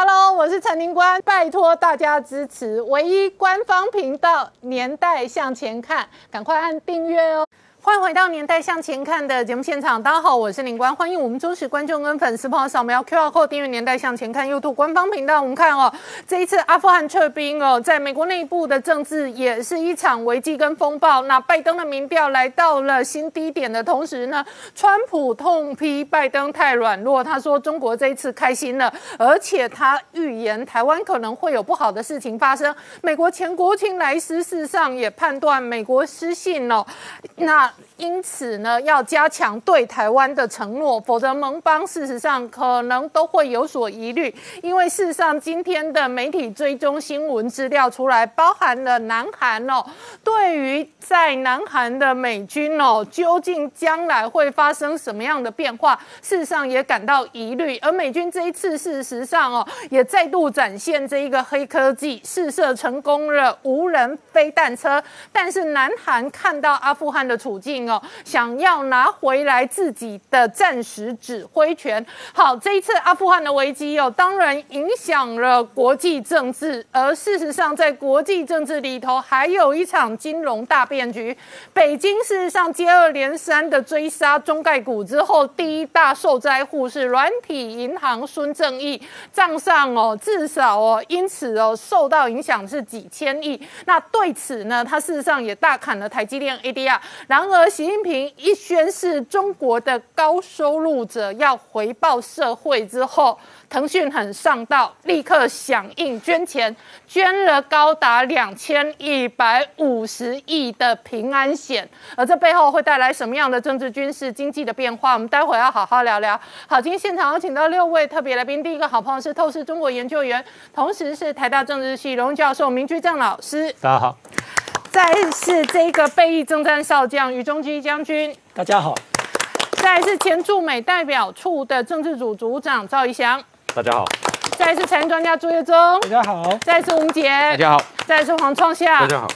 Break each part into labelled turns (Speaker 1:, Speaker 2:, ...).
Speaker 1: Hello，我是陈宁官，拜托大家支持唯一官方频道《年代向前看》，赶快按订阅哦。欢迎回到《年代向前看》的节目现场，大家好，我是林官，欢迎我们忠实观众跟粉丝朋友扫描 QR Code 订阅《年代向前看》YouTube 官方频道。我们看哦，这一次阿富汗撤兵哦，在美国内部的政治也是一场危机跟风暴。那拜登的民调来到了新低点的同时呢，川普痛批拜登太软弱，他说中国这一次开心了，而且他预言台湾可能会有不好的事情发生。美国前国务卿莱斯事实上也判断美国失信了，那。因此呢，要加强对台湾的承诺，否则盟邦事实上可能都会有所疑虑。因为事实上，今天的媒体追踪新闻资料出来，包含了南韩哦，对于在南韩的美军哦，究竟将来会发生什么样的变化，事实上也感到疑虑。而美军这一次事实上哦，也再度展现这一个黑科技，试射成功了无人飞弹车。但是南韩看到阿富汗的处境。哦，想要拿回来自己的暂时指挥权。好，这一次阿富汗的危机哦，当然影响了国际政治。而事实上，在国际政治里头，还有一场金融大变局。北京事实上接二连三的追杀中概股之后，第一大受灾户是软体银行孙正义，账上哦至少哦因此哦受到影响是几千亿。那对此呢，他事实上也大砍了台积电 ADR。然而。习近平一宣示中国的高收入者要回报社会之后，腾讯很上道，立刻响应捐钱，捐了高达两千一百五十亿的平安险。而这背后会带来什么样的政治、军事、经济的变化？我们待会要好好聊聊。好，今天现场有请到六位特别来宾，第一个好朋友是透视中国研究员，同时是台大政治系荣教授明居正老师。
Speaker 2: 大家好。
Speaker 1: 再是这个备役征战少将于中基将军，
Speaker 3: 大家好。
Speaker 1: 再是前驻美代表处的政治组组长赵一翔，
Speaker 4: 大家好。
Speaker 1: 再是财经专家朱月忠，
Speaker 3: 大家好。
Speaker 1: 再是吴杰，
Speaker 4: 大家好。
Speaker 1: 再是黄创夏，
Speaker 4: 大家好。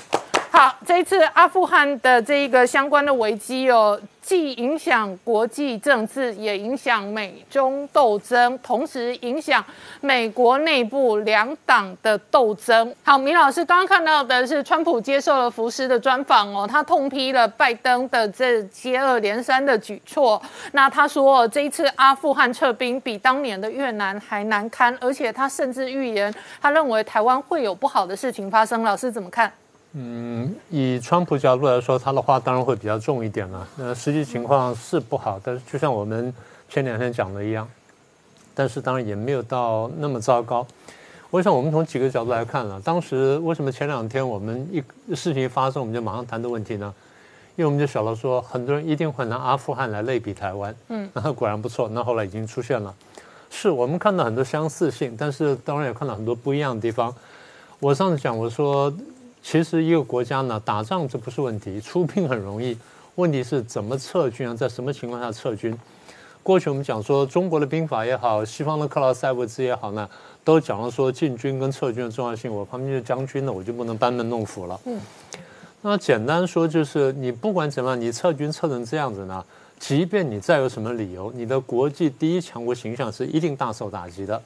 Speaker 1: 好，这一次阿富汗的这一个相关的危机哦。既影响国际政治，也影响美中斗争，同时影响美国内部两党的斗争。好，米老师刚刚看到的是川普接受了福斯的专访哦，他痛批了拜登的这接二连三的举措。那他说，这一次阿富汗撤兵比当年的越南还难堪，而且他甚至预言，他认为台湾会有不好的事情发生。老师怎么看？
Speaker 2: 嗯，以川普角度来说，他的话当然会比较重一点了。那实际情况是不好，但是就像我们前两天讲的一样，但是当然也没有到那么糟糕。我想我们从几个角度来看了，当时为什么前两天我们一事情发生我们就马上谈的问题呢？因为我们就想到说，很多人一定会拿阿富汗来类比台湾。嗯，那果然不错，那后来已经出现了。是我们看到很多相似性，但是当然也看到很多不一样的地方。我上次讲我说。其实一个国家呢，打仗这不是问题，出兵很容易。问题是怎么撤军啊，在什么情况下撤军？过去我们讲说，中国的兵法也好，西方的克劳塞维兹也好呢，都讲了说进军跟撤军的重要性。我旁边是将军呢，我就不能班门弄斧了。嗯。那简单说就是，你不管怎么样，你撤军撤成这样子呢，即便你再有什么理由，你的国际第一强国形象是一定大受打击的。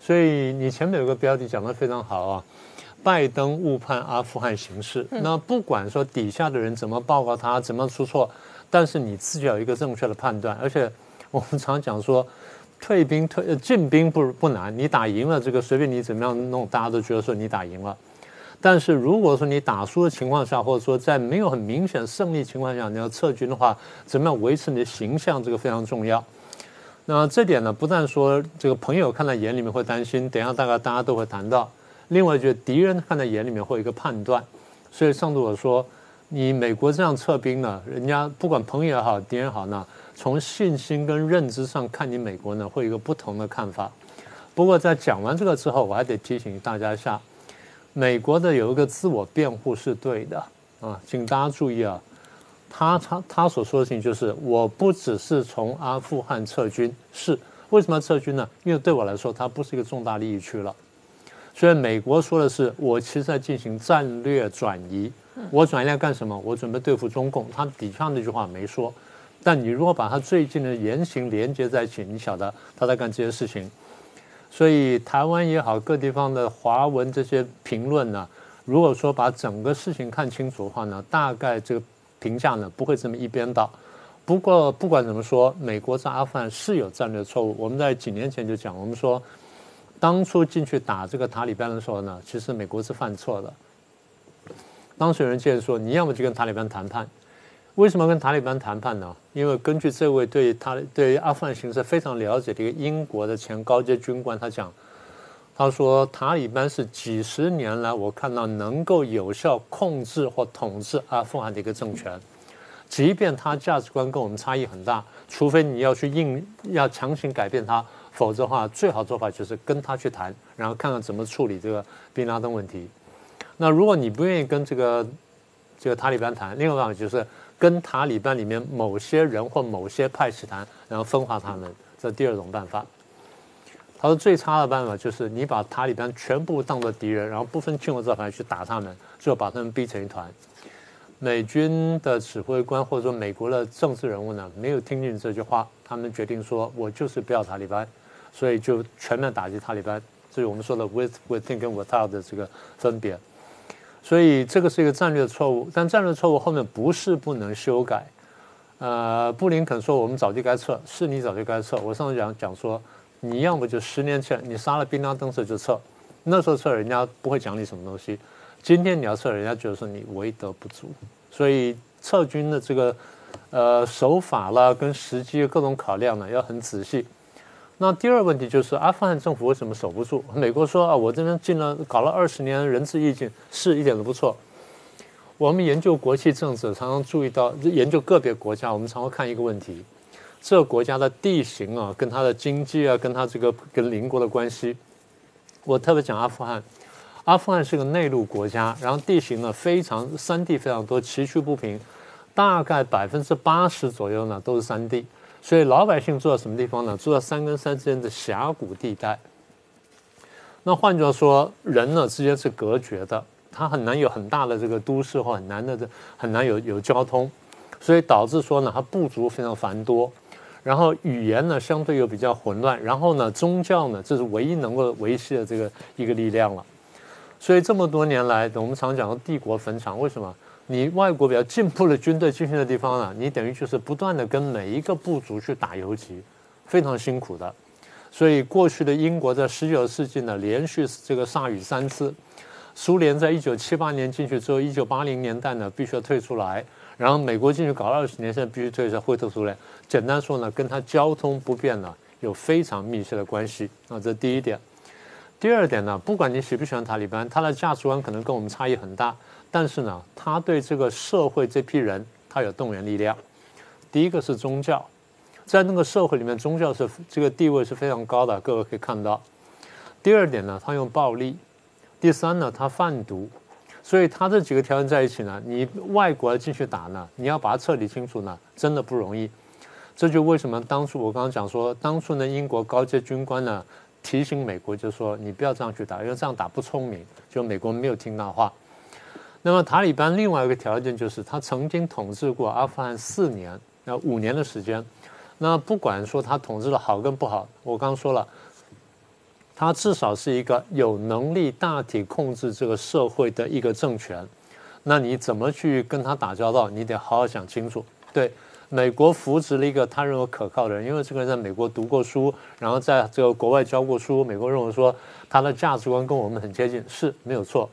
Speaker 2: 所以你前面有个标题讲得非常好啊。拜登误判阿富汗形势，那不管说底下的人怎么报告他，怎么出错，但是你自己有一个正确的判断。而且我们常讲说，退兵退进兵不不难，你打赢了这个随便你怎么样弄，大家都觉得说你打赢了。但是如果说你打输的情况下，或者说在没有很明显胜利情况下，你要撤军的话，怎么样维持你的形象，这个非常重要。那这点呢，不但说这个朋友看在眼里面会担心，等下大概大家都会谈到。另外，就敌人看在眼里面会有一个判断，所以上次我说，你美国这样撤兵呢，人家不管朋友也好，敌人好呢，从信心跟认知上看你美国呢，会有一个不同的看法。不过在讲完这个之后，我还得提醒大家一下，美国的有一个自我辩护是对的啊，请大家注意啊，他他他所说的事情就是，我不只是从阿富汗撤军，是为什么要撤军呢？因为对我来说，它不是一个重大利益区了。所以美国说的是，我其实在进行战略转移。我转移来干什么？我准备对付中共。他底下那句话没说，但你如果把他最近的言行连接在一起，你晓得他在干这些事情。所以台湾也好，各地方的华文这些评论呢，如果说把整个事情看清楚的话呢，大概这个评价呢不会这么一边倒。不过不管怎么说，美国在阿富汗是有战略错误。我们在几年前就讲，我们说当初进去打这个塔利班的时候呢，其实美国是犯错的。当时有人建议说，你要么就跟塔利班谈判。为什么跟塔利班谈判呢？因为根据这位对他对于阿富汗形势非常了解的一个英国的前高阶军官，他讲，他说塔利班是几十年来我看到能够有效控制或统治阿富汗的一个政权，即便他价值观跟我们差异很大，除非你要去硬要强行改变他，否则的话，最好做法就是跟他去谈，然后看看怎么处理这个宾拉登问题。那如果你不愿意跟这个这个塔利班谈，另外一个办法就是跟塔利班里面某些人或某些派系谈，然后分化他们，这第二种办法。他说最差的办法就是你把塔利班全部当作敌人，然后不分青红皂白去打他们，最后把他们逼成一团。美军的指挥官或者说美国的政治人物呢，没有听进这句话，他们决定说我就是不要塔利班，所以就全面打击塔利班。这是我们说的 with within 跟 without 的这个分别。所以这个是一个战略错误，但战略错误后面不是不能修改。呃，布林肯说我们早就该撤，是你早就该撤。我上次讲讲说，你要么就十年前你杀了宾拉登时就撤，那时候撤人家不会讲你什么东西。今天你要撤，人家觉得说你为德不足。所以撤军的这个呃手法啦，跟时机各种考量呢，要很仔细。那第二个问题就是阿富汗政府为什么守不住？美国说啊，我这边进了搞了二十年仁至义尽，是一点都不错。我们研究国际政治，常常注意到研究个别国家，我们常会看一个问题：这个国家的地形啊，跟它的经济啊，跟它这个跟邻国的关系。我特别讲阿富汗，阿富汗是个内陆国家，然后地形呢非常山地非常多，崎岖不平，大概百分之八十左右呢都是山地。所以老百姓住在什么地方呢？住在山跟山之间的峡谷地带。那换句话说，人呢之间是隔绝的，它很难有很大的这个都市或很难的这很难有有交通，所以导致说呢，它部族非常繁多，然后语言呢相对又比较混乱，然后呢宗教呢这是唯一能够维系的这个一个力量了。所以这么多年来，我们常讲的帝国坟场，为什么？你外国比较进步的军队进去的地方呢，你等于就是不断的跟每一个部族去打游击，非常辛苦的。所以过去的英国在十九世纪呢，连续这个铩羽三次。苏联在一九七八年进去之后，一九八零年代呢必须要退出来，然后美国进去搞二十年，现在必须退出，会退出来。简单说呢，跟它交通不便呢有非常密切的关系。啊，这第一点。第二点呢，不管你喜不喜欢塔利班，他的价值观可能跟我们差异很大。但是呢，他对这个社会这批人，他有动员力量。第一个是宗教，在那个社会里面，宗教是这个地位是非常高的，各位可以看到。第二点呢，他用暴力。第三呢，他贩毒。所以他这几个条件在一起呢，你外国进去打呢，你要把它彻底清楚呢，真的不容易。这就为什么当初我刚刚讲说，当初呢，英国高阶军官呢提醒美国，就说你不要这样去打，因为这样打不聪明。就美国没有听到话。那么塔利班另外一个条件就是，他曾经统治过阿富汗四年，那五年的时间。那不管说他统治的好跟不好，我刚说了，他至少是一个有能力大体控制这个社会的一个政权。那你怎么去跟他打交道？你得好好想清楚。对，美国扶植了一个他认为可靠的人，因为这个人在美国读过书，然后在这个国外教过书。美国认为说他的价值观跟我们很接近，是没有错。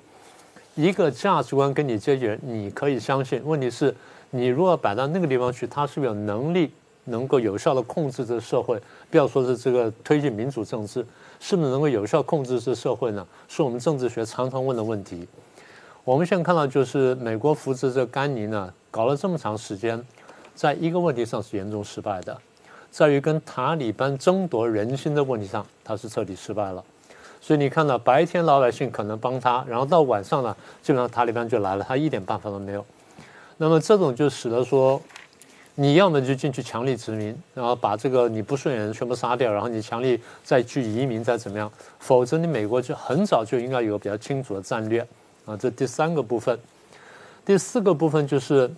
Speaker 2: 一个价值观跟你接近，你可以相信。问题是，你如果摆到那个地方去，他是不是有能力能够有效的控制这社会？不要说是这个推进民主政治，是不是能够有效控制这社会呢？是我们政治学常常问的问题。我们现在看到，就是美国扶持这甘尼呢，搞了这么长时间，在一个问题上是严重失败的，在于跟塔利班争夺人心的问题上，他是彻底失败了。所以你看到白天老百姓可能帮他，然后到晚上呢，基本上塔利班就来了，他一点办法都没有。那么这种就使得说，你要么就进去强力殖民，然后把这个你不顺眼人全部杀掉，然后你强力再去移民再怎么样，否则你美国就很早就应该有比较清楚的战略啊。这第三个部分，第四个部分就是，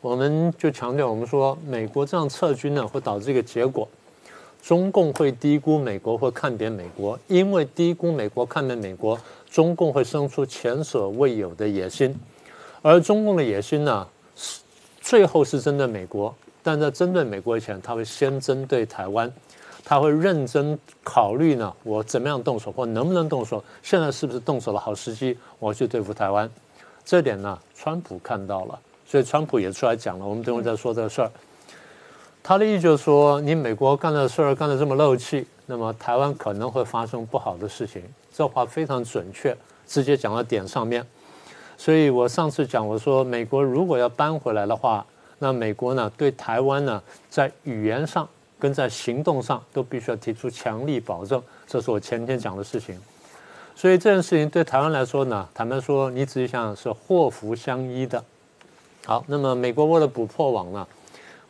Speaker 2: 我们就强调我们说美国这样撤军呢会导致一个结果。中共会低估美国或看扁美国，因为低估美国、看扁美国，中共会生出前所未有的野心，而中共的野心呢，是最后是针对美国，但在针对美国以前，他会先针对台湾，他会认真考虑呢，我怎么样动手或能不能动手，现在是不是动手的好时机，我去对付台湾，这点呢，川普看到了，所以川普也出来讲了，我们等会再说这个事儿。他的意思就是说，你美国干的事儿干得这么漏气，那么台湾可能会发生不好的事情。这话非常准确，直接讲到点上面。所以我上次讲，我说美国如果要搬回来的话，那美国呢对台湾呢在语言上跟在行动上都必须要提出强力保证。这是我前天讲的事情。所以这件事情对台湾来说呢，坦白说，你仔细想想是祸福相依的。好，那么美国为了补破网呢？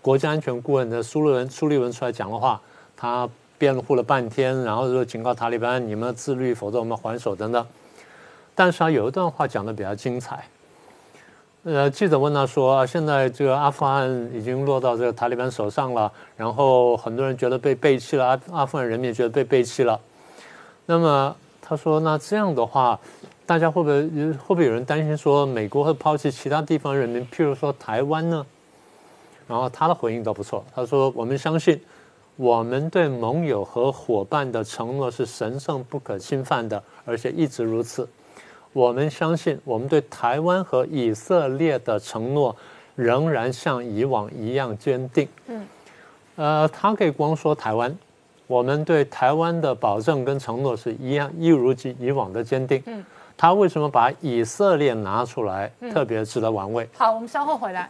Speaker 2: 国家安全顾问的苏立文苏立文出来讲的话，他辩护了半天，然后说警告塔利班你们自律，否则我们还手等等。但是他有一段话讲的比较精彩。呃，记者问他说：“现在这个阿富汗已经落到这个塔利班手上了，然后很多人觉得被背弃了，阿阿富汗人民觉得被背弃了。那么他说，那这样的话，大家会不会会不会有人担心说，美国会抛弃其他地方人民，譬如说台湾呢？”然后他的回应都不错，他说：“我们相信，我们对盟友和伙伴的承诺是神圣不可侵犯的，而且一直如此。我们相信，我们对台湾和以色列的承诺仍然像以往一样坚定。”嗯，呃，他可以光说台湾，我们对台湾的保证跟承诺是一样，一如及以往的坚定。嗯，他为什么把以色列拿出来，特别值得玩味？
Speaker 1: 好，我们稍后回来。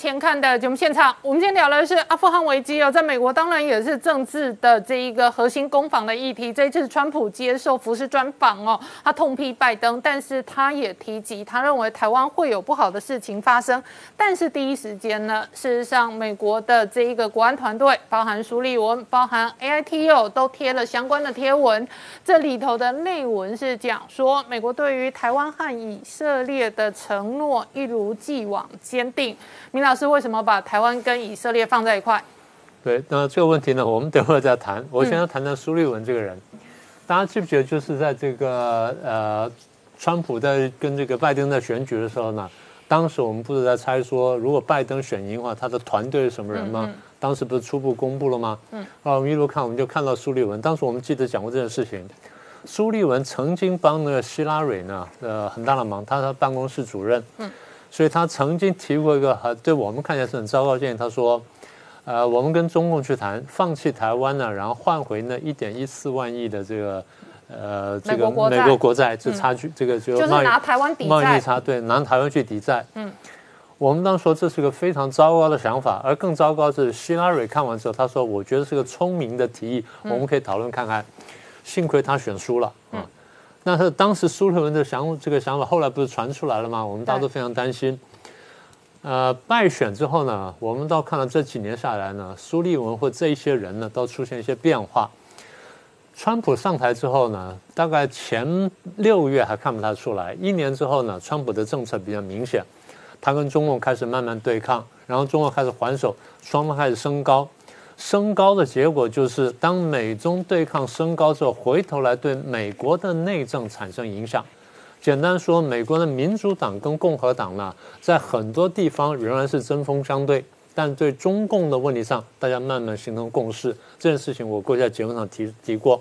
Speaker 1: 前看的节目现场，我们今天聊的是阿富汗危机哦，在美国当然也是政治的这一个核心攻防的议题。这一次川普接受福斯专访哦，他痛批拜登，但是他也提及他认为台湾会有不好的事情发生。但是第一时间呢，事实上美国的这一个国安团队，包含苏利文，包含 A I T O 都贴了相关的贴文。这里头的内文是讲说，美国对于台湾和以色列的承诺一如既往坚定。明老师为什么把台湾跟以色列放在一块？
Speaker 2: 对，那这个问题呢，我们等会儿再谈。我先要谈谈苏利文这个人。大家记不记得，就是在这个呃，川普在跟这个拜登在选举的时候呢，当时我们不是在猜说，如果拜登选赢的话，他的团队是什么人吗？当时不是初步公布了吗？嗯。啊，我们一路看，我们就看到苏利文。当时我们记得讲过这件事情。苏利文曾经帮那个希拉蕊呢，呃，很大的忙，他的办公室主任。嗯。所以他曾经提过一个很对我们看起来是很糟糕建议。他说：“呃，我们跟中共去谈，放弃台湾呢，然后换回那一点一四万亿的这个
Speaker 1: 呃这个美
Speaker 2: 国国债，这差距，这个
Speaker 1: 就就是拿台湾抵
Speaker 2: 贸易差，对，拿台湾去抵债。嗯，我们当时说这是个非常糟糕的想法，而更糟糕是希拉蕊看完之后，他说：我觉得是个聪明的提议，我们可以讨论看看。幸亏他选输了啊。”那是当时苏利文的想这个想法，后来不是传出来了吗？我们大家都非常担心。呃，败选之后呢，我们倒看到这几年下来呢，苏利文或这一些人呢，都出现一些变化。川普上台之后呢，大概前六月还看不太出来，一年之后呢，川普的政策比较明显，他跟中共开始慢慢对抗，然后中共开始还手，双方开始升高。升高的结果就是，当美中对抗升高之后，回头来对美国的内政产生影响。简单说，美国的民主党跟共和党呢，在很多地方仍然是针锋相对，但对中共的问题上，大家慢慢形成共识。这件事情我过去在节目上提提过。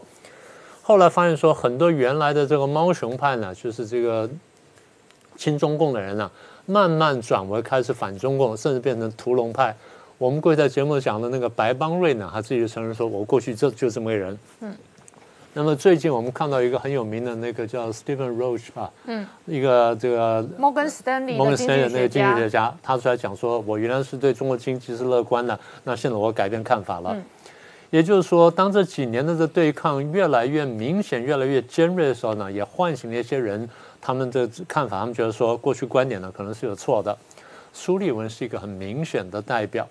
Speaker 2: 后来发现说，很多原来的这个猫熊派呢，就是这个亲中共的人呢，慢慢转为开始反中共，甚至变成屠龙派。我们过去在节目讲的那个白邦瑞呢，他自己就承认说：“我过去就就这么个人。”嗯。那么最近我们看到一个很有名的那个叫 Stephen Roach 吧，嗯，一个这个
Speaker 1: 摩根斯丹利摩根斯丹利
Speaker 2: 那个经济学家，他出来讲说：“我原来是对中国经济是乐观的，那现在我改变看法了。”嗯。也就是说，当这几年的这对抗越来越明显、越来越尖锐的时候呢，也唤醒了一些人他们的看法，他们觉得说过去观点呢可能是有错的。苏利文是一个很明显的代表。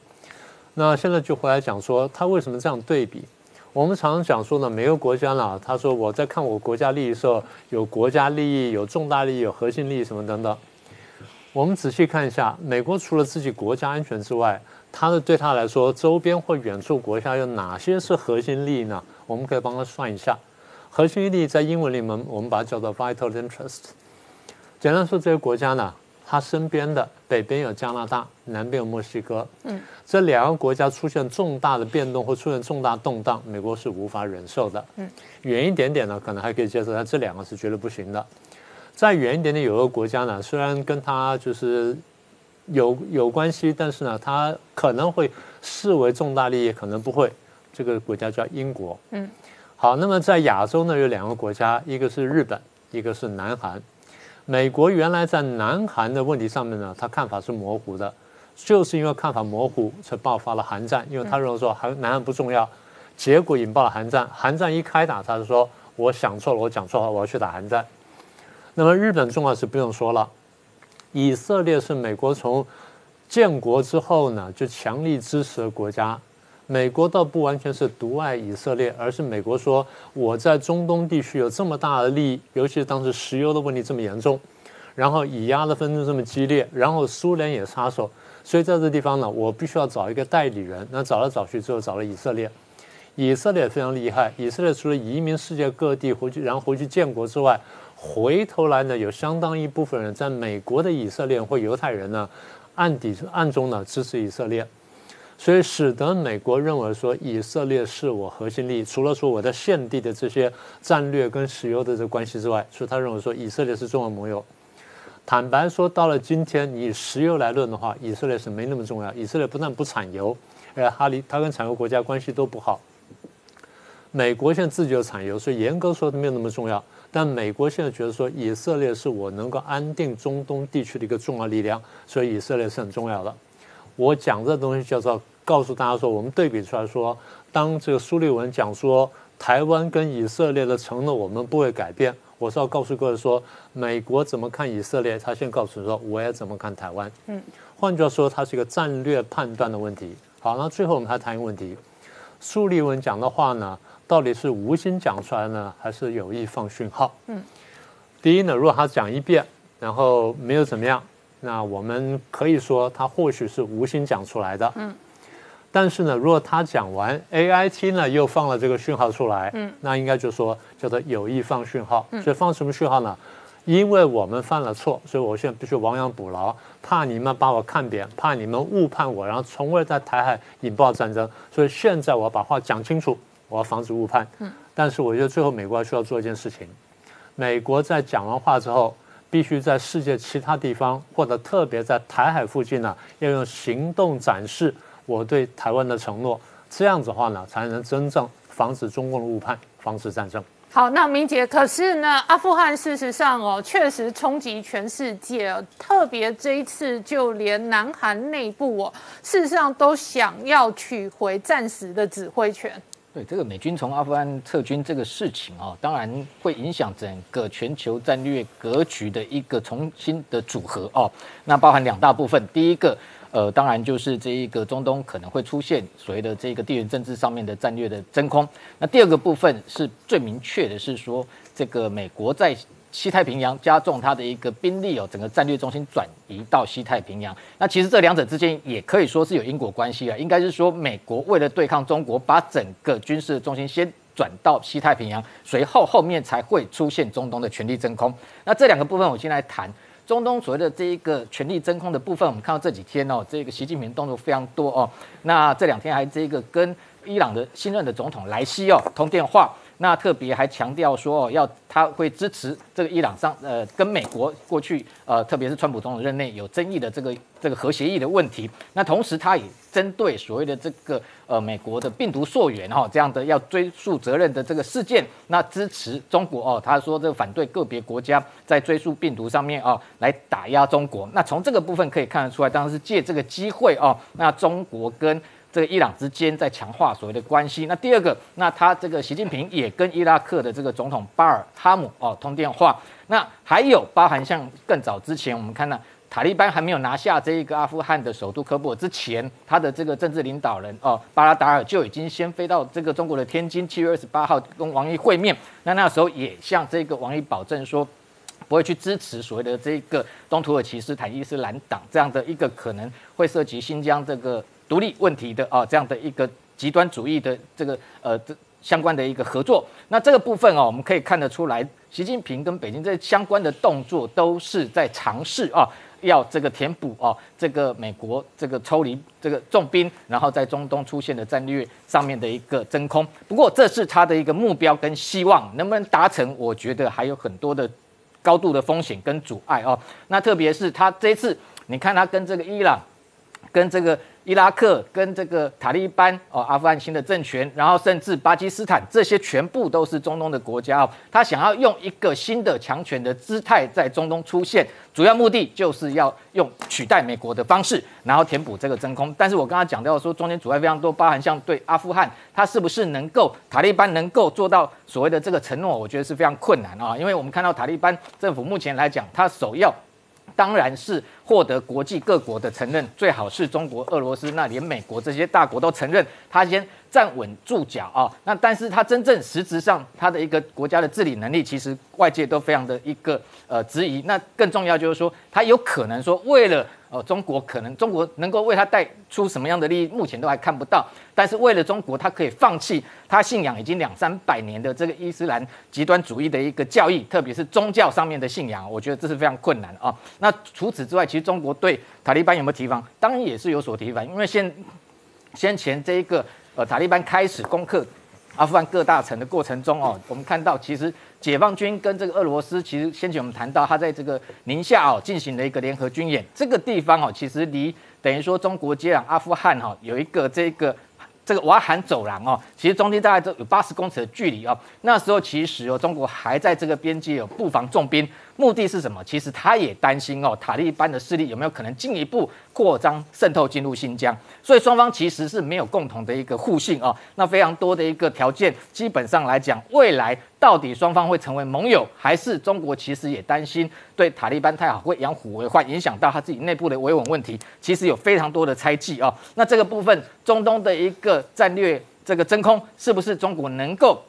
Speaker 2: 那现在就回来讲说，他为什么这样对比？我们常常讲说呢，每个国家呢，他说我在看我国家利益的时候，有国家利益、有重大利益、有核心利益什么等等。我们仔细看一下，美国除了自己国家安全之外，它的对他来说，周边或远处国家有哪些是核心利益呢？我们可以帮他算一下。核心利益在英文里面，我们把它叫做 vital interest。简单说，这些国家呢，它身边的北边有加拿大，南边有墨西哥，嗯，这两个国家出现重大的变动或出现重大动荡，美国是无法忍受的。嗯，远一点点呢，可能还可以接受，但这两个是绝对不行的。再远一点点，有个国家呢，虽然跟它就是有有关系，但是呢，它可能会视为重大利益，可能不会。这个国家叫英国。嗯，好，那么在亚洲呢，有两个国家，一个是日本，一个是南韩。美国原来在南韩的问题上面呢，他看法是模糊的，就是因为看法模糊，才爆发了韩战。因为他认为说韩南韩不重要，结果引爆了韩战。韩战一开打，他就说我想错了，我讲错了，我要去打韩战。那么日本重要是不用说了，以色列是美国从建国之后呢就强力支持的国家。美国倒不完全是独爱以色列，而是美国说我在中东地区有这么大的利益，尤其是当时石油的问题这么严重，然后以压的纷争这么激烈，然后苏联也插手，所以在这地方呢，我必须要找一个代理人。那找来找去之后找了以色列，以色列非常厉害。以色列除了移民世界各地回去，然后回去建国之外。回头来呢，有相当一部分人在美国的以色列或犹太人呢，暗底暗中呢支持以色列，所以使得美国认为说以色列是我核心利益。除了说我在现地的这些战略跟石油的这关系之外，所以他认为说以色列是重要盟友。坦白说，到了今天，以石油来论的话，以色列是没那么重要。以色列不但不产油，而哈离他跟产油国家关系都不好。美国现在自己有产油，所以严格说没有那么重要。但美国现在觉得说，以色列是我能够安定中东地区的一个重要力量，所以以色列是很重要的。我讲这东西叫做告诉大家说，我们对比出来说，当这个苏利文讲说台湾跟以色列的承诺我们不会改变，我是要告诉各位说，美国怎么看以色列，他先告诉你说，我也怎么看台湾。嗯，换句话说，它是一个战略判断的问题。好，那最后我们还谈一个问题，苏利文讲的话呢？到底是无心讲出来呢，还是有意放讯号？嗯，第一呢，如果他讲一遍，然后没有怎么样，那我们可以说他或许是无心讲出来的。嗯，但是呢，如果他讲完，A I T 呢又放了这个讯号出来，嗯，那应该就说叫做有意放讯号。所以放什么讯号呢？因为我们犯了错，所以我现在必须亡羊补牢，怕你们把我看扁，怕你们误判我，然后从而在台海引爆战争。所以现在我要把话讲清楚。我要防止误判，嗯，但是我觉得最后美国需要做一件事情，美国在讲完话之后，必须在世界其他地方或者特别在台海附近呢，要用行动展示我对台湾的承诺，这样子的话呢，才能真正防止中共的误判，防止战争。
Speaker 1: 好，那明杰，可是呢，阿富汗事实上哦，确实冲击全世界，特别这一次，就连南韩内部哦，事实上都想要取回暂时的指挥权。
Speaker 3: 对这个美军从阿富汗撤军这个事情啊，当然会影响整个全球战略格局的一个重新的组合哦。那包含两大部分，第一个，呃，当然就是这一个中东可能会出现所谓的这个地缘政治上面的战略的真空。那第二个部分是最明确的是说，这个美国在。西太平洋加重它的一个兵力哦，整个战略中心转移到西太平洋。那其实这两者之间也可以说是有因果关系啊。应该是说，美国为了对抗中国，把整个军事的中心先转到西太平洋，随后后面才会出现中东的权力真空。那这两个部分，我先来谈中东所谓的这一个权力真空的部分。我们看到这几天哦，这个习近平动作非常多哦。那这两天还这个跟伊朗的新任的总统莱西哦通电话。那特别还强调说，要他会支持这个伊朗上，呃，跟美国过去，呃，特别是川普总统任内有争议的这个这个核协议的问题。那同时，他也针对所谓的这个呃美国的病毒溯源哈这样的要追溯责任的这个事件，那支持中国哦，他说这反对个别国家在追溯病毒上面啊来打压中国。那从这个部分可以看得出来，当然是借这个机会哦，那中国跟。这个伊朗之间在强化所谓的关系。那第二个，那他这个习近平也跟伊拉克的这个总统巴尔哈姆哦通电话。那还有包含像更早之前，我们看到。塔利班还没有拿下这一个阿富汗的首都科布尔之前，他的这个政治领导人哦巴拉达尔就已经先飞到这个中国的天津，七月二十八号跟王毅会面。那那时候也向这个王毅保证说，不会去支持所谓的这个东土耳其斯坦伊斯兰党这样的一个可能会涉及新疆这个独立问题的啊这样的一个极端主义的这个呃这相关的一个合作。那这个部分啊，我们可以看得出来，习近平跟北京这相关的动作都是在尝试啊。要这个填补哦，这个美国这个抽离这个重兵，然后在中东出现的战略上面的一个真空。不过这是他的一个目标跟希望，能不能达成，我觉得还有很多的高度的风险跟阻碍哦。那特别是他这次，你看他跟这个伊朗，跟这个。伊拉克跟这个塔利班哦，阿富汗新的政权，然后甚至巴基斯坦，这些全部都是中东的国家哦。他想要用一个新的强权的姿态在中东出现，主要目的就是要用取代美国的方式，然后填补这个真空。但是我刚刚讲到说，中间阻碍非常多，包含像对阿富汗，他是不是能够塔利班能够做到所谓的这个承诺，我觉得是非常困难啊。因为我们看到塔利班政府目前来讲，他首要。当然是获得国际各国的承认，最好是中国、俄罗斯，那连美国这些大国都承认，他先站稳住脚啊。那但是他真正实质上他的一个国家的治理能力，其实外界都非常的一个呃质疑。那更重要就是说，他有可能说为了。哦，中国可能中国能够为他带出什么样的利益，目前都还看不到。但是为了中国，他可以放弃他信仰已经两三百年的这个伊斯兰极端主义的一个教义，特别是宗教上面的信仰，我觉得这是非常困难啊。那除此之外，其中国对塔利班有没有提防？当然也是有所提防，因为先先前这一个呃塔利班开始攻克阿富汗各大城的过程中哦，我们看到其实。解放军跟这个俄罗斯，其实先前我们谈到，他在这个宁夏哦进行了一个联合军演，这个地方哦其实离等于说中国接壤阿富汗哈有一个这个。这个瓦罕走廊哦，其实中间大概都有八十公尺的距离哦。那时候其实哦，中国还在这个边界有布防重兵，目的是什么？其实他也担心哦，塔利班的势力有没有可能进一步扩张渗透进入新疆？所以双方其实是没有共同的一个互信哦。那非常多的一个条件，基本上来讲，未来到底双方会成为盟友，还是中国其实也担心对塔利班太好会养虎为患，影响到他自己内部的维稳问题？其实有非常多的猜忌哦。那这个部分，中东的一个。战略这个真空是不是中国能够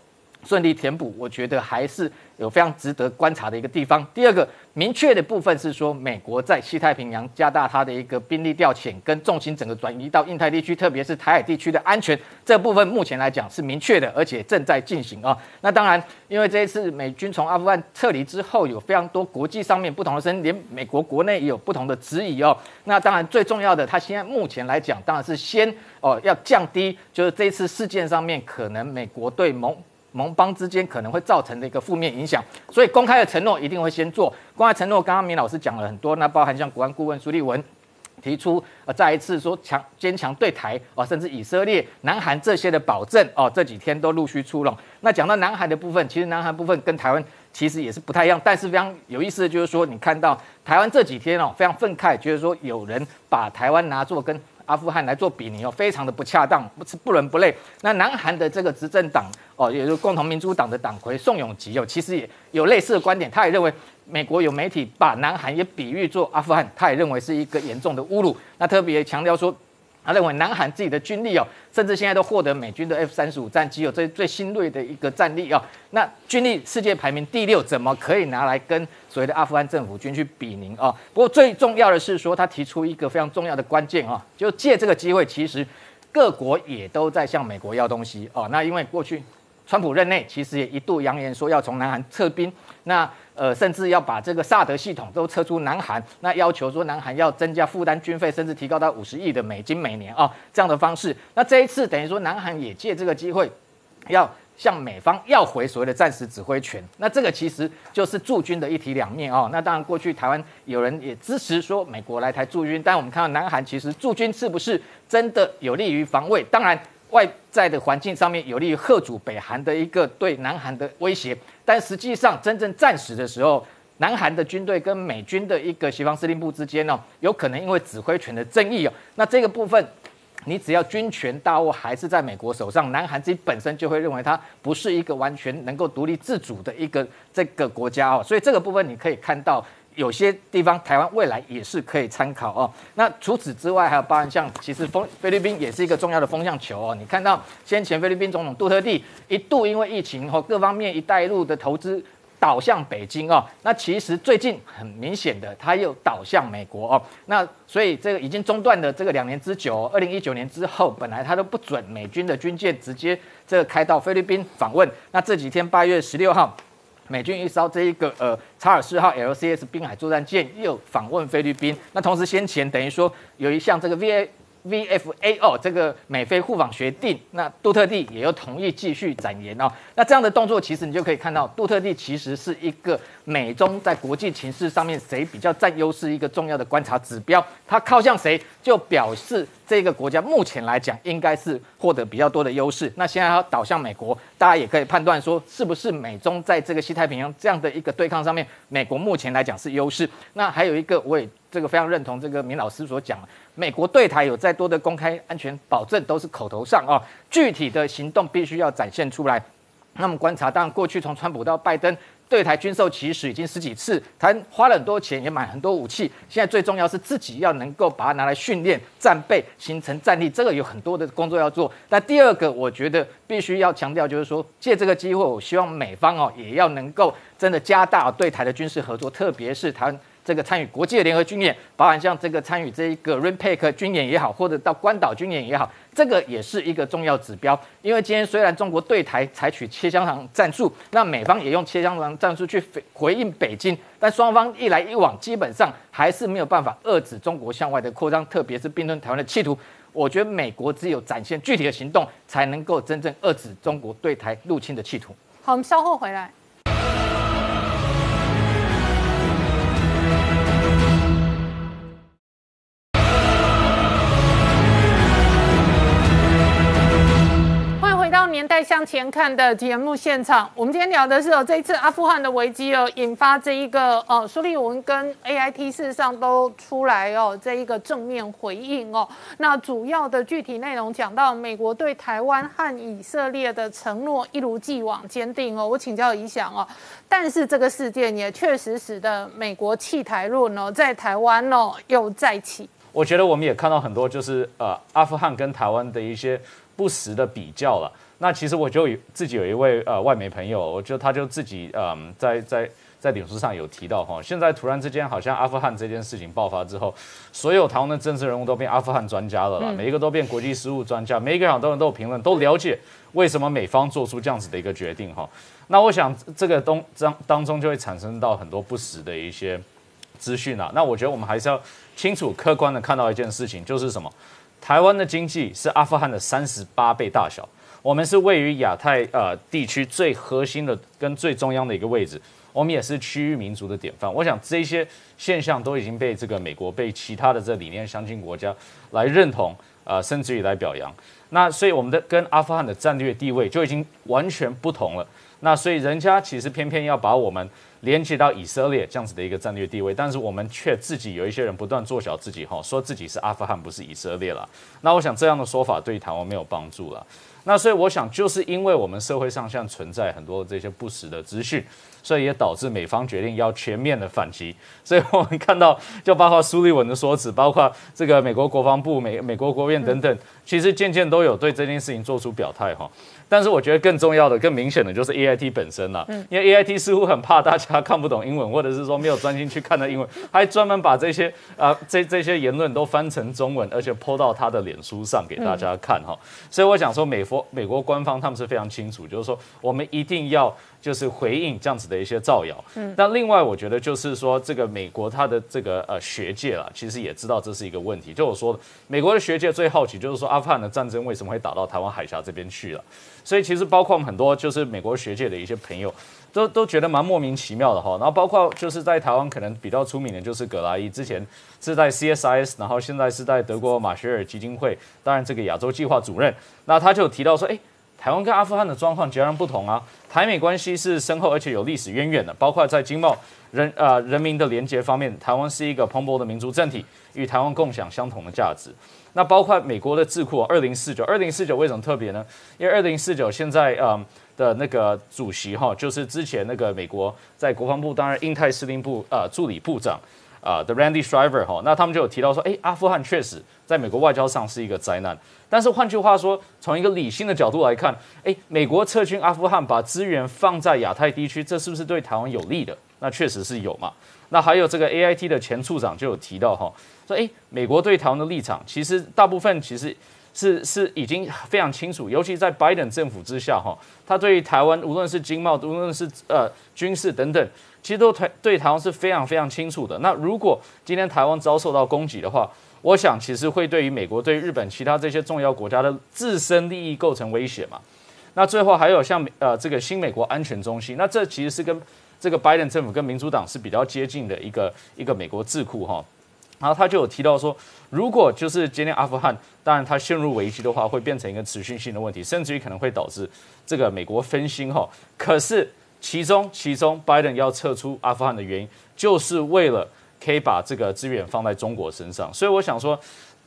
Speaker 3: 顺利填补？我觉得还是。有非常值得观察的一个地方。第二个明确的部分是说，美国在西太平洋加大它的一个兵力调遣，跟重心整个转移到印太地区，特别是台海地区的安全这部分，目前来讲是明确的，而且正在进行啊。那当然，因为这一次美军从阿富汗撤离之后，有非常多国际上面不同的声音，连美国国内也有不同的质疑哦。那当然最重要的，它现在目前来讲，当然是先哦要降低，就是这次事件上面可能美国对盟。盟邦之间可能会造成的一个负面影响，所以公开的承诺一定会先做。公开承诺，刚刚明老师讲了很多，那包含像国安顾问苏立文提出，呃，再一次说强坚强对台哦，甚至以色列、南韩这些的保证哦，这几天都陆续出笼。那讲到南韩的部分，其实南韩部分跟台湾其实也是不太一样，但是非常有意思的就是说，你看到台湾这几天哦，非常愤慨，觉得说有人把台湾拿作跟。阿富汗来做比拟哦，非常的不恰当，不是不伦不类。那南韩的这个执政党哦，也就是共同民主党的党魁宋永吉哦，其实也有类似的观点，他也认为美国有媒体把南韩也比喻做阿富汗，他也认为是一个严重的侮辱。那特别强调说。他认为南韩自己的军力哦，甚至现在都获得美军的 F 三十五战机有最最新锐的一个战力哦。那军力世界排名第六，怎么可以拿来跟所谓的阿富汗政府军去比拟哦？不过最重要的是说，他提出一个非常重要的关键哦，就借这个机会，其实各国也都在向美国要东西哦。那因为过去川普任内，其实也一度扬言说要从南韩撤兵。那呃，甚至要把这个萨德系统都撤出南韩，那要求说南韩要增加负担军费，甚至提高到五十亿的美金每年啊，这样的方式。那这一次等于说南韩也借这个机会，要向美方要回所谓的战时指挥权。那这个其实就是驻军的一体两面哦。那当然过去台湾有人也支持说美国来台驻军，但我们看到南韩其实驻军是不是真的有利于防卫？当然。外在的环境上面有利于贺主北韩的一个对南韩的威胁，但实际上真正战时的时候，南韩的军队跟美军的一个协防司令部之间呢，有可能因为指挥权的争议哦，那这个部分。你只要军权大握还是在美国手上，南韩自己本身就会认为它不是一个完全能够独立自主的一个这个国家哦，所以这个部分你可以看到，有些地方台湾未来也是可以参考哦。那除此之外，还有包含像其实风菲律宾也是一个重要的风向球哦。你看到先前菲律宾总统杜特地一度因为疫情和各方面“一带一路”的投资。倒向北京哦，那其实最近很明显的，它又倒向美国哦，那所以这个已经中断的这个两年之久，二零一九年之后，本来它都不准美军的军舰直接这个开到菲律宾访问，那这几天八月十六号，美军一艘这一个呃查尔斯号 LCS 滨海作战舰又访问菲律宾，那同时先前等于说有一项这个 VA。VFA 哦，这个美菲互访协定，那杜特地也又同意继续展延哦。那这样的动作，其实你就可以看到，杜特地其实是一个美中在国际情势上面谁比较占优势一个重要的观察指标。他靠向谁，就表示这个国家目前来讲应该是获得比较多的优势。那现在要倒向美国，大家也可以判断说，是不是美中在这个西太平洋这样的一个对抗上面，美国目前来讲是优势。那还有一个，我也这个非常认同这个明老师所讲。美国对台有再多的公开安全保证，都是口头上啊，具体的行动必须要展现出来。那么观察，当然过去从川普到拜登对台军售其实已经十几次，他花了很多钱，也买很多武器。现在最重要是自己要能够把它拿来训练战备，形成战力，这个有很多的工作要做。那第二个，我觉得必须要强调，就是说借这个机会，我希望美方哦也要能够真的加大对台的军事合作，特别是台。这个参与国际的联合军演，包含像这个参与这一个 RIMPAC 军演也好，或者到关岛军演也好，这个也是一个重要指标。因为今天虽然中国对台采取切香肠战术，那美方也用切香肠战术去回应北京，但双方一来一往，基本上还是没有办法遏制中国向外的扩张，特别是并吞台湾的企图。我觉得美国只有展现具体的行动，才能够真正遏制中国对台入侵的企图。
Speaker 1: 好，我们稍后回来。年代向前看的节目现场，我们今天聊的是哦，这一次阿富汗的危机哦，引发这一个呃，苏利文跟 A I T 事实上都出来哦，这一个正面回应哦。那主要的具体内容讲到，美国对台湾和以色列的承诺一如既往坚定哦。我请教一下哦，但是这个事件也确实使得美国弃台论哦，在台湾哦又再起。
Speaker 4: 我觉得我们也看到很多就是呃，阿富汗跟台湾的一些不实的比较了。那其实我就自己有一位呃外媒朋友，我就他就自己嗯在在在脸书上有提到哈，现在突然之间好像阿富汗这件事情爆发之后，所有台湾的政治人物都变阿富汗专家了啦，每一个都变国际事务专家，每一个很多人都有评论，都了解为什么美方做出这样子的一个决定哈。那我想这个东当当中就会产生到很多不实的一些资讯啊。那我觉得我们还是要清楚客观的看到一件事情，就是什么，台湾的经济是阿富汗的三十八倍大小。我们是位于亚太呃地区最核心的跟最中央的一个位置，我们也是区域民族的典范。我想这些现象都已经被这个美国、被其他的这理念相近国家来认同，呃，甚至于来表扬。那所以我们的跟阿富汗的战略地位就已经完全不同了。那所以人家其实偏偏要把我们连接到以色列这样子的一个战略地位，但是我们却自己有一些人不断做小自己，哈，说自己是阿富汗，不是以色列了。那我想这样的说法对台湾没有帮助了。那所以我想，就是因为我们社会上现在存在很多这些不实的资讯，所以也导致美方决定要全面的反击。所以我们看到，就包括苏利文的说辞，包括这个美国国防部、美美国国务院等等，其实渐渐都有对这件事情做出表态哈。但是我觉得更重要的、更明显的就是 A I T 本身了，因为 A I T 似乎很怕大家看不懂英文，或者是说没有专心去看的英文，还专门把这些啊这这些言论都翻成中文，而且抛到他的脸书上给大家看哈。所以我想说，美国美国官方他们是非常清楚，就是说我们一定要。就是回应这样子的一些造谣，嗯，那另外我觉得就是说，这个美国它的这个呃学界啦，其实也知道这是一个问题。就我说的，美国的学界最好奇就是说，阿富汗的战争为什么会打到台湾海峡这边去了？所以其实包括很多就是美国学界的一些朋友，都都觉得蛮莫名其妙的哈。然后包括就是在台湾可能比较出名的就是葛拉伊，之前是在 CSIS，然后现在是在德国马歇尔基金会，当然这个亚洲计划主任，那他就提到说，哎。台湾跟阿富汗的状况截然不同啊！台美关系是深厚而且有历史渊源的，包括在经贸、人呃人民的连结方面，台湾是一个蓬勃的民族政体，与台湾共享相同的价值。那包括美国的智库二零四九，二零四九为什么特别呢？因为二零四九现在呃的那个主席哈，就是之前那个美国在国防部担任印太司令部呃助理部长啊的 Randy Shriver 哈，那他们就有提到说，哎，阿富汗确实在美国外交上是一个灾难。但是换句话说，从一个理性的角度来看，哎，美国撤军阿富汗，把资源放在亚太地区，这是不是对台湾有利的？那确实是有嘛。那还有这个 A I T 的前处长就有提到哈，说哎，美国对台湾的立场，其实大部分其实是是已经非常清楚，尤其在拜登政府之下哈，他对于台湾无论是经贸，无论是呃军事等等，其实都台对台湾是非常非常清楚的。那如果今天台湾遭受到攻击的话，我想，其实会对于美国、对日本其他这些重要国家的自身利益构成威胁嘛？那最后还有像呃这个新美国安全中心，那这其实是跟这个拜登政府跟民主党是比较接近的一个一个美国智库哈。然后他就有提到说，如果就是今天阿富汗，当然它陷入危机的话，会变成一个持续性的问题，甚至于可能会导致这个美国分心哈。可是其中其中拜登要撤出阿富汗的原因，就是为了。可以把这个资源放在中国身上，所以我想说，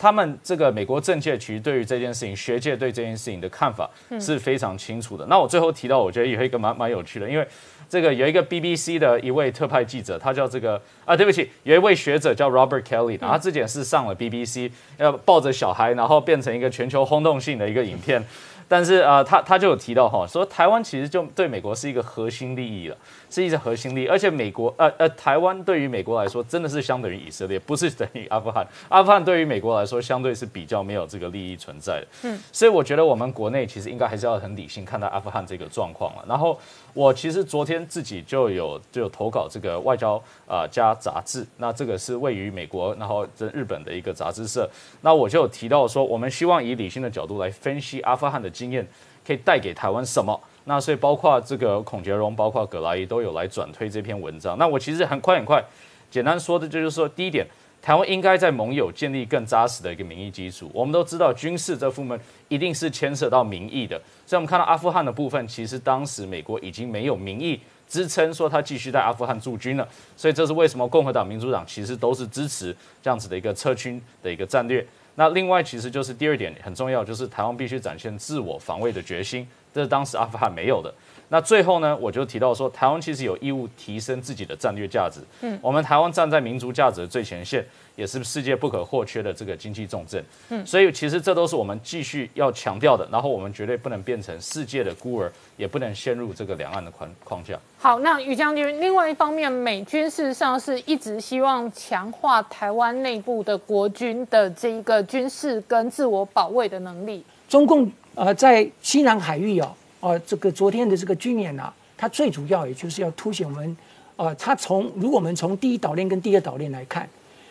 Speaker 4: 他们这个美国政界其实对于这件事情，学界对这件事情的看法是非常清楚的。那我最后提到，我觉得有一个蛮蛮有趣的，因为这个有一个 BBC 的一位特派记者，他叫这个啊，对不起，有一位学者叫 Robert Kelly，他之前是上了 BBC，要抱着小孩，然后变成一个全球轰动性的一个影片。但是啊，他他就有提到哈，说台湾其实就对美国是一个核心利益了，是一个核心利益，而且美国呃呃，台湾对于美国来说真的是相等于以色列，不是等于阿富汗。阿富汗对于美国来说，相对是比较没有这个利益存在的。嗯，所以我觉得我们国内其实应该还是要很理性看待阿富汗这个状况了。然后我其实昨天自己就有就有投稿这个外交啊加杂志，那这个是位于美国，然后这日本的一个杂志社，那我就有提到说，我们希望以理性的角度来分析阿富汗的。经验可以带给台湾什么？那所以包括这个孔杰荣，包括葛莱伊都有来转推这篇文章。那我其实很快很快，简单说的就是说，第一点，台湾应该在盟友建立更扎实的一个民意基础。我们都知道，军事这部分一定是牵涉到民意的。所以我们看到阿富汗的部分，其实当时美国已经没有民意支撑说他继续在阿富汗驻军了。所以这是为什么共和党、民主党其实都是支持这样子的一个撤军的一个战略。那另外，其实就是第二点很重要，就是台湾必须展现自我防卫的决心，这是当时阿富汗没有的。那最后呢，我就提到说，台湾其实有义务提升自己的战略价值。嗯，我们台湾站在民族价值的最前线，也是世界不可或缺的这个经济重镇。嗯，所以其实这都是我们继续要强调的。然后我们绝对不能变成世界的孤儿，也不能陷入这个两岸的框框架。
Speaker 1: 好，那于将军，另外一方面，美军事实上是一直希望强化台湾内部的国军的这一个军事跟自我保卫的能力。
Speaker 5: 中共呃，在西南海域哦。呃，这个昨天的这个军演啊，它最主要也就是要凸显我们，呃，它从如果我们从第一岛链跟第二岛链来看，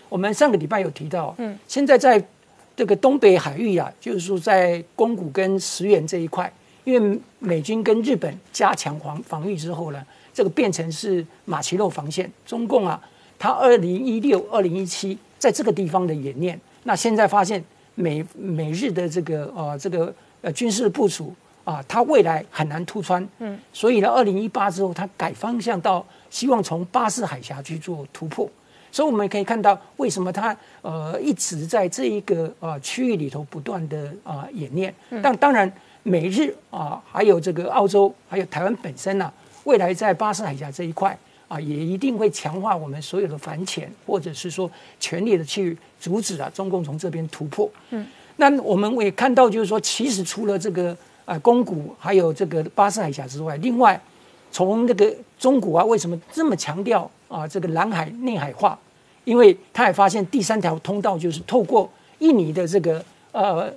Speaker 5: 我们上个礼拜有提到，嗯，现在在这个东北海域啊，就是说在宫古跟石垣这一块，因为美军跟日本加强防防御之后呢，这个变成是马奇诺防线。中共啊，它二零一六、二零一七在这个地方的演练，那现在发现美美日的这个呃这个呃军事部署。啊，它未来很难突穿，嗯，所以呢，二零一八之后，它改方向到希望从巴士海峡去做突破，所以我们可以看到为什么它呃一直在这一个呃区域里头不断的啊演练，但当然美日啊还有这个澳洲还有台湾本身呢，未来在巴士海峡这一块啊也一定会强化我们所有的反潜，或者是说全力的去阻止啊中共从这边突破，嗯，那我们也看到就是说，其实除了这个。啊，宫古还有这个巴士海峡之外，另外从那个中国啊，为什么这么强调啊这个南海内海化？因为他也发现第三条通道就是透过印尼的这个呃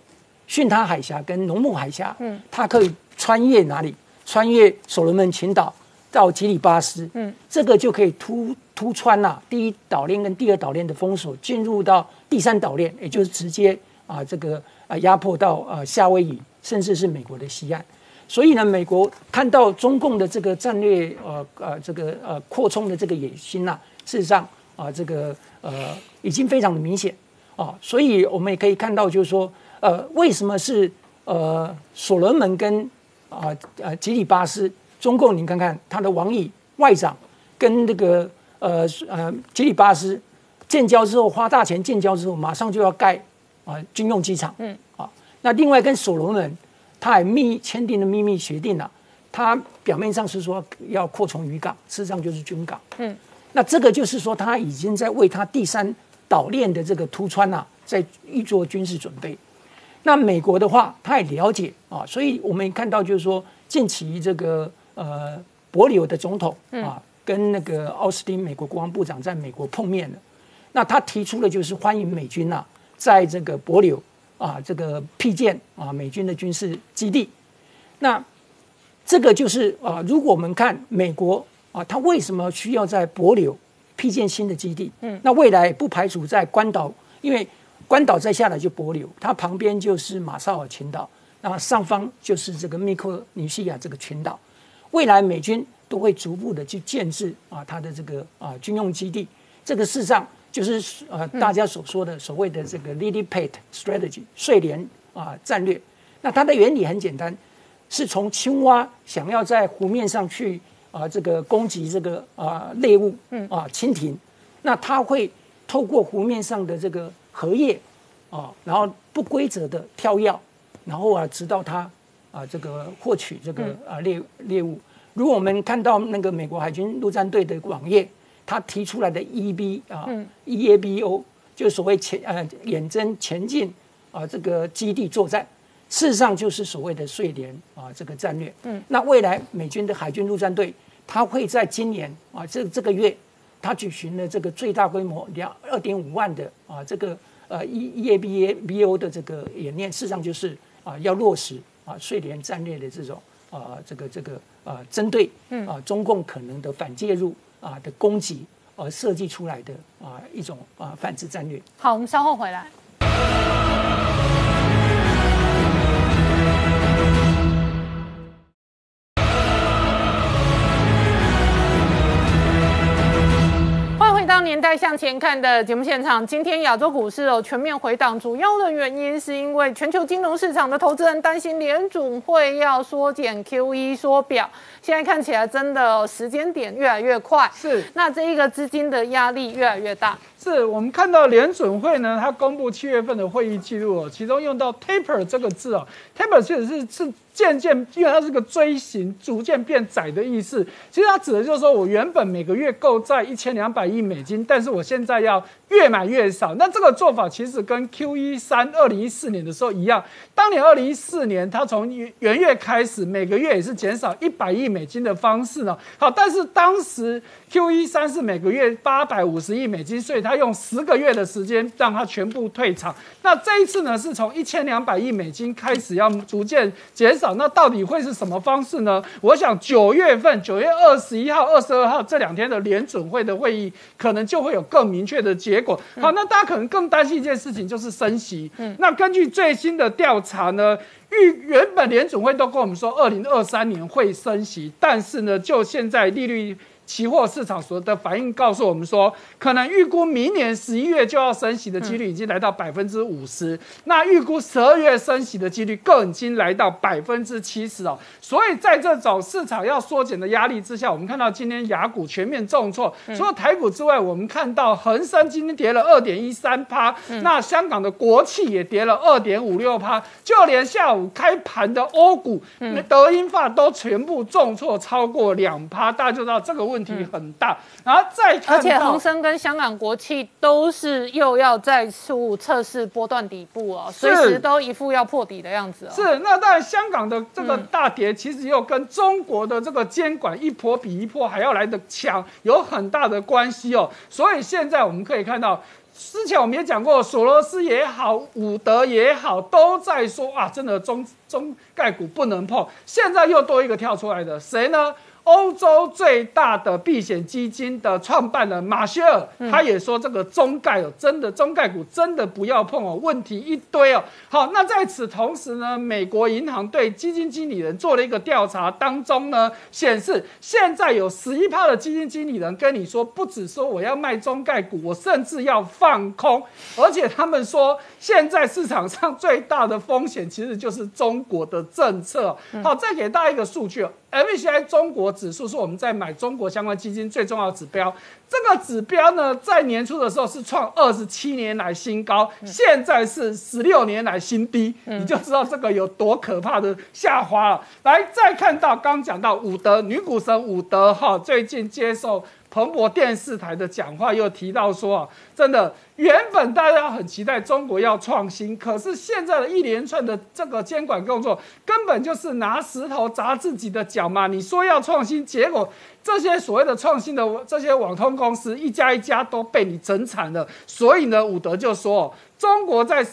Speaker 5: 巽他海峡跟农牧海峡，嗯，它可以穿越哪里？穿越所罗门群岛到吉里巴斯，嗯，这个就可以突突穿呐第一岛链跟第二岛链的封锁，进入到第三岛链，也就是直接啊这个啊压迫到呃夏威夷。甚至是美国的西岸，所以呢，美国看到中共的这个战略，呃呃，这个呃扩充的这个野心呐，事实上啊，这个呃已经非常的明显啊，所以我们也可以看到，就是说，呃，为什么是呃所罗门跟啊呃吉里巴斯，中共你看看他的王毅外长跟这个呃呃吉里巴斯建交之后，花大钱建交之后，马上就要盖啊军用机场，嗯啊。那另外跟所罗门，他还密签订了秘密协定了，他表面上是说要扩充渔港，事实上就是军港。嗯，那这个就是说，他已经在为他第三岛链的这个突穿啊，在预做军事准备。那美国的话，他也了解啊，所以我们看到就是说，近期这个呃，伯里的总统啊，跟那个奥斯汀美国国防部长在美国碰面了。那他提出的就是欢迎美军呐，在这个伯柳啊，这个辟建啊美军的军事基地。那这个就是啊，如果我们看美国啊，他为什么需要在伯琉辟建新的基地？嗯，那未来不排除在关岛，因为关岛再下来就伯柳，它旁边就是马绍尔群岛，那上方就是这个密克尼西亚这个群岛，未来美军都会逐步的去建制啊，它的这个啊军用基地。这个事实上。就是呃，大家所说的所谓的这个 lily pad strategy 睡莲啊战略，那它的原理很简单，是从青蛙想要在湖面上去啊这个攻击这个啊猎物，嗯啊蜻蜓，那它会透过湖面上的这个荷叶啊，然后不规则的跳跃，然后啊直到它啊这个获取这个啊猎猎物。如果我们看到那个美国海军陆战队的网页。他提出来的 EB 啊，EABO 就所谓前呃远征前进啊这个基地作战，事实上就是所谓的睡莲啊这个战略。嗯，那未来美军的海军陆战队，他会在今年啊这这个月，他举行了这个最大规模两二点五万的啊这个呃 E EABO 的这个演练，事实上就是啊要落实啊睡莲战略的这种啊这个这个啊针对啊中共可能的反介入。啊的供给而设计出来的啊一种啊反制战略。
Speaker 1: 好，我们稍后回来。年代向前看的节目现场，今天亚洲股市哦全面回档，主要的原因是因为全球金融市场的投资人担心联准会要缩减 QE 缩表，现在看起来真的时间点越来越快，
Speaker 6: 是
Speaker 1: 那这一个资金的压力越来越大。
Speaker 6: 是我们看到联准会呢，它公布七月份的会议记录哦，其中用到 taper 这个字哦，taper 其实是是。渐渐，因为它是个锥形，逐渐变窄的意思。其实它指的就是说，我原本每个月购债一千两百亿美金，但是我现在要越买越少。那这个做法其实跟 Q E 三二零一四年的时候一样。当年二零一四年，它从元月开始，每个月也是减少一百亿美金的方式呢。好，但是当时 Q E 三是每个月八百五十亿美金，所以它用十个月的时间让它全部退场。那这一次呢，是从一千两百亿美金开始要逐渐减少。那到底会是什么方式呢？我想九月份，九月二十一号、二十二号这两天的联准会的会议，可能就会有更明确的结果。好，那大家可能更担心一件事情，就是升息。嗯，那根据最新的调查呢，预原本联准会都跟我们说，二零二三年会升息，但是呢，就现在利率。期货市场所的反应告诉我们说，可能预估明年十一月就要升息的几率已经来到百分之五十，那预估十二月升息的几率更已经来到百分之七十哦。所以在这种市场要缩减的压力之下，我们看到今天雅股全面重挫，除了台股之外，我们看到恒生今天跌了二点一三趴，那香港的国企也跌了二点五六趴，就连下午开盘的欧股、德英法都全部重挫超过两趴，大家就知道这个。问题很大，然后再
Speaker 1: 而且恒生跟香港国企都是又要再次测试波段底部哦，随时都一副要破底的样子哦。
Speaker 6: 是，那当然香港的这个大跌，其实又跟中国的这个监管一波比一波还要来的强，有很大的关系哦。所以现在我们可以看到，之前我们也讲过，索罗斯也好，伍德也好，都在说啊，真的中中概股不能碰。现在又多一个跳出来的，谁呢？欧洲最大的避险基金的创办人马歇尔，他也说这个中概哦，真的中概股真的不要碰哦，问题一堆哦。好，那在此同时呢，美国银行对基金经理人做了一个调查，当中呢显示，现在有十一趴的基金经理人跟你说，不止说我要卖中概股，我甚至要放空，而且他们说，现在市场上最大的风险其实就是中国的政策。好，再给大家一个数据哦。MSCI 中国指数是我们在买中国相关基金最重要的指标。这个指标呢，在年初的时候是创二十七年来新高，现在是十六年来新低，你就知道这个有多可怕的下滑了。来，再看到刚讲到伍德女股神伍德哈，最近接受。彭博电视台的讲话又提到说啊，真的，原本大家很期待中国要创新，可是现在的一连串的这个监管工作，根本就是拿石头砸自己的脚嘛。你说要创新，结果这些所谓的创新的这些网通公司一家一家都被你整惨了。所以呢，伍德就说，中国在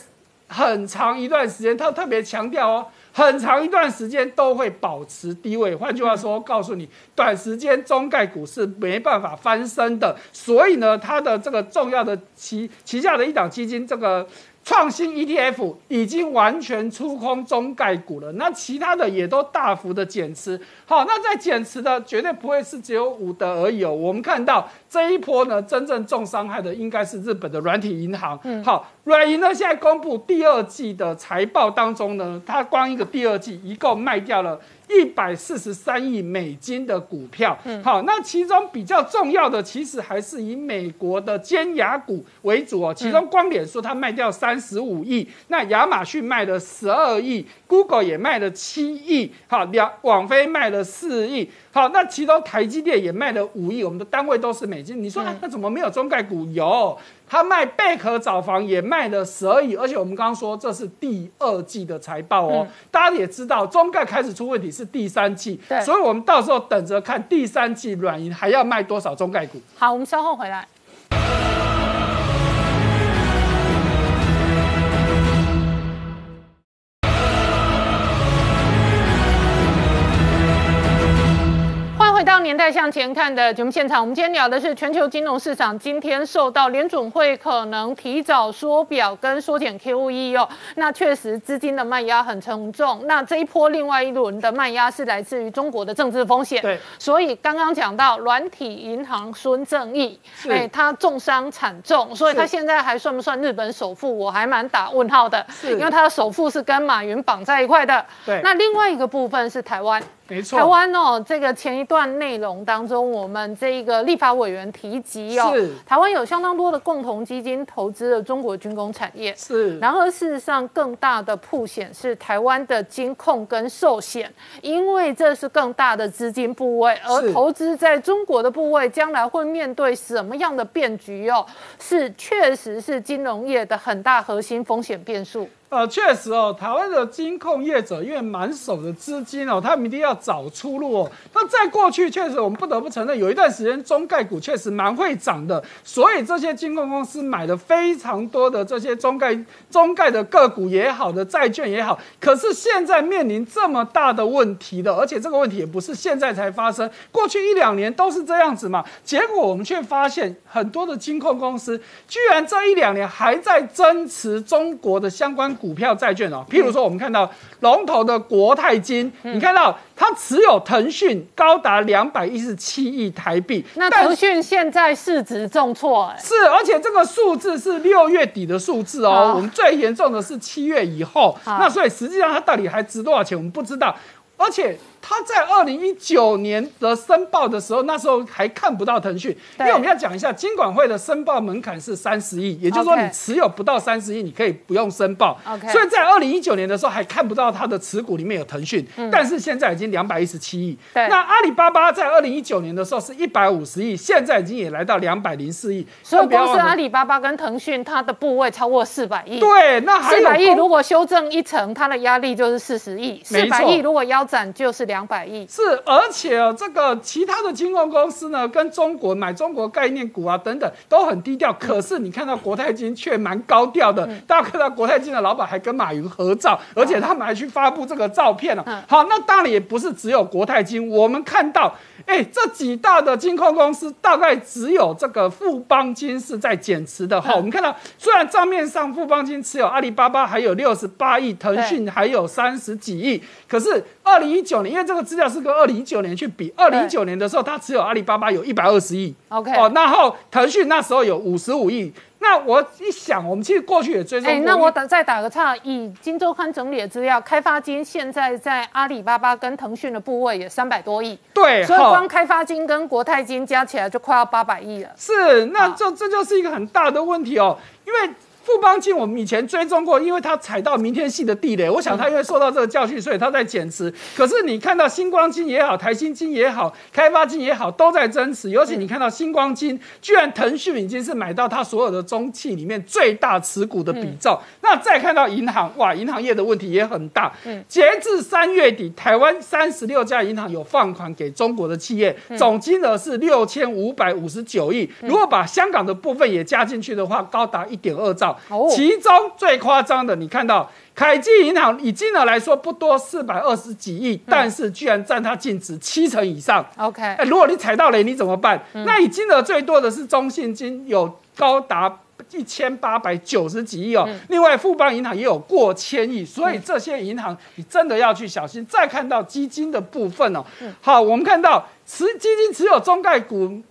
Speaker 6: 很长一段时间，他特别强调哦。很长一段时间都会保持低位，换句话说，告诉你，短时间中概股是没办法翻身的。所以呢，它的这个重要的旗旗下的一档基金，这个。创新 ETF 已经完全出空中概股了，那其他的也都大幅的减持。好，那在减持的绝对不会是只有五德而已哦。我们看到这一波呢，真正重伤害的应该是日本的软体银行。嗯，好，软银呢现在公布第二季的财报当中呢，它光一个第二季一共卖掉了。一百四十三亿美金的股票，好，那其中比较重要的其实还是以美国的尖牙股为主哦。其中光脸说它卖掉三十五亿，那亚马逊卖了十二亿，Google 也卖了七亿，好，两网飞卖了四亿，好，那其中台积电也卖了五亿，我们的单位都是美金。你说那怎么没有中概股？有。他卖贝壳找房也卖了十二亿，而且我们刚刚说这是第二季的财报哦，大家也知道中概开始出问题是第三季，所以我们到时候等着看第三季软银还要卖多少中概股。
Speaker 1: 好，我们稍后回来。年代向前看的节目现场，我们今天聊的是全球金融市场。今天受到联准会可能提早缩表跟缩减 QE 哦，那确实资金的卖压很沉重。那这一波另外一轮的卖压是来自于中国的政治风险。
Speaker 6: 对，
Speaker 1: 所以刚刚讲到软体银行孙正义，哎，他重伤惨重，所以他现在还算不算日本首富？我还蛮打问号的，因为他的首富是跟马云绑在一块的。
Speaker 6: 对，
Speaker 1: 那另外一个部分是台湾。
Speaker 6: 没错，
Speaker 1: 台湾哦，这个前一段内容当中，我们这个立法委员提及哦，台湾有相当多的共同基金投资了中国军工产业，
Speaker 6: 是。
Speaker 1: 然而事实上，更大的铺险是台湾的金控跟寿险，因为这是更大的资金部位，而投资在中国的部位，将来会面对什么样的变局哦？是确实是金融业的很大核心风险变数。
Speaker 6: 呃，确实哦，台湾的金控业者因为满手的资金哦，他们一定要找出路哦。那在过去，确实我们不得不承认，有一段时间中概股确实蛮会涨的，所以这些金控公司买了非常多的这些中概中概的个股也好的债券也好。可是现在面临这么大的问题的，而且这个问题也不是现在才发生，过去一两年都是这样子嘛。结果我们却发现很多的金控公司居然这一两年还在增持中国的相关。股票债券哦，譬如说我们看到龙头的国泰金，你看到它持有腾讯高达两百一十七亿台币。
Speaker 1: 那腾讯现在市值重挫，
Speaker 6: 是，而且这个数字是六月底的数字哦。我们最严重的是七月以后，那所以实际上它到底还值多少钱，我们不知道，而且。他在二零一九年的申报的时候，那时候还看不到腾讯，因为我们要讲一下，金管会的申报门槛是三十亿，也就是说你持有不到三十亿，你可以不用申报。所以在二零一九年的时候还看不到它的持股里面有腾讯，但是现在已经两百一十七亿。那阿里巴巴在二零一九年的时候是一百五十亿，现在已经也来到两百零四亿。
Speaker 1: 所以光是阿里巴巴跟腾讯，它的部位超过四百亿。
Speaker 6: 对，那
Speaker 1: 四百亿如果修正一层，它的压力就是四十亿。四百亿如果腰斩就是。两百亿
Speaker 6: 是，而且这个其他的金融公司呢，跟中国买中国概念股啊等等都很低调。可是你看到国泰金却蛮高调的，大家看到国泰金的老板还跟马云合照，而且他们还去发布这个照片了。好，那当然也不是只有国泰金，我们看到，哎，这几大的金控公司大概只有这个富邦金是在减持的。好，我们看到虽然账面上富邦金持有阿里巴巴还有六十八亿，腾讯还有三十几亿，可是二零一九年。面这个资料是跟二零一九年去比，二零一九年的时候，它只有阿里巴巴有一百二十亿。
Speaker 1: OK
Speaker 6: 哦，然后腾讯那时候有五十五亿。那我一想，我们其实过去也追。
Speaker 1: 哎，那我打再打个岔，以金周刊整理的资料，开发金现在在阿里巴巴跟腾讯的部位也三百多亿，
Speaker 6: 对，
Speaker 1: 所以光开发金跟国泰金加起来就快要八百亿了。
Speaker 6: 是，那
Speaker 1: 好
Speaker 6: 这这就是一个很大的问题哦，因为。富邦金我们以前追踪过，因为它踩到明天系的地雷，我想它因为受到这个教训，所以它在减持。可是你看到星光金也好，台新金也好，开发金也好，都在增持。尤其你看到星光金，居然腾讯已经是买到它所有的中企里面最大持股的比重。那再看到银行，哇，银行业的问题也很大。截至三月底，台湾三十六家银行有放款给中国的企业，总金额是六千五百五十九亿。如果把香港的部分也加进去的话，高达一点二兆。
Speaker 1: 哦
Speaker 6: 其中最夸张的，你看到凯基银行以金额来说不多，四百二十几亿，但是居然占它净值七成以上。
Speaker 1: OK，
Speaker 6: 哎，如果你踩到雷，你怎么办？那以金额最多的是中信金，有高达一千八百九十几亿哦。另外，富邦银行也有过千亿，所以这些银行你真的要去小心。再看到基金的部分哦，好，我们看到持基金持有中概股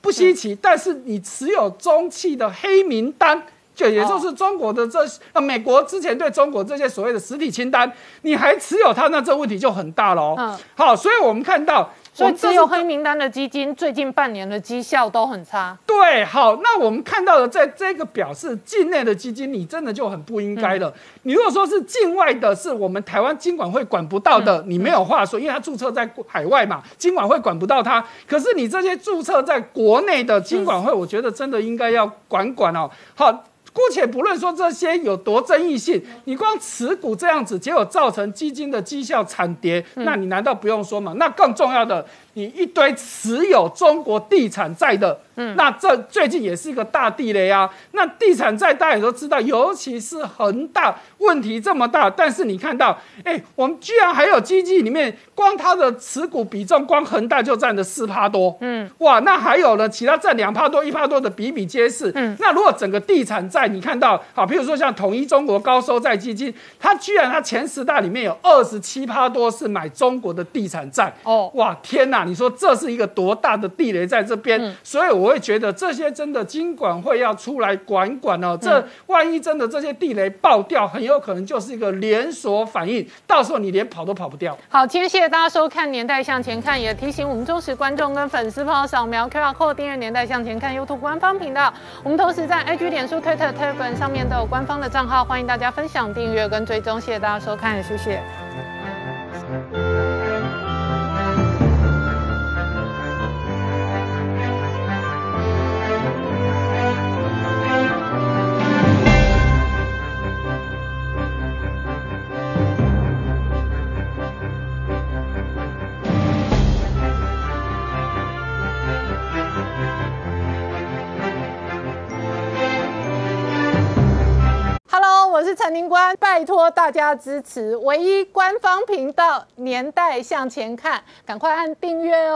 Speaker 6: 不稀奇，但是你持有中企的黑名单。就也就是中国的这呃，美国之前对中国这些所谓的实体清单，你还持有它，那这问题就很大了哦。
Speaker 1: 嗯
Speaker 6: 好，所以我们看到，
Speaker 1: 所以
Speaker 6: 我这是
Speaker 1: 只有黑名单的基金最近半年的绩效都很差。
Speaker 6: 对，好，那我们看到的在这个表示，境内的基金你真的就很不应该了。你如果说是境外的，是我们台湾金管会管不到的，你没有话说，因为它注册在海外嘛，金管会管不到它。可是你这些注册在国内的金管会，我觉得真的应该要管管哦。好。姑且不论说这些有多争议性，你光持股这样子，结果造成基金的绩效惨跌，那你难道不用说吗？那更重要的，你一堆持有中国地产债的，那这最近也是一个大地雷啊。那地产债大家也都知道，尤其是恒大问题这么大，但是你看到，哎，我们居然还有基金里面，光它的持股比重，光恒大就占了四趴多，嗯，哇，那还有呢，其他占两趴多、一趴多的比比皆是。嗯，那如果整个地产债你看到，好，比如说像统一中国高收债基金，它居然它前十大里面有二十七趴多是买中国的地产债，
Speaker 1: 哦
Speaker 6: 哇，天哪！你说这是一个多大的地雷在这边？所以我会觉得这些真的金管会要出来管管哦。这万一真的这些地雷爆掉，很有可能就是一个连锁反应，到时候你连跑都跑不掉。
Speaker 1: 好，今天谢谢大家收看《年代向前看》，也提醒我们忠实观众跟粉丝朋友扫描 QR code 订阅《年代向前看》YouTube 官方频道。我们同时在 IG、脸书、Twitter、Telegram 上面都有官方的账号，欢迎大家分享、订阅跟追踪。谢谢大家收看，谢谢。我是陈宁官，拜托大家支持唯一官方频道《年代向前看》，赶快按订阅哦。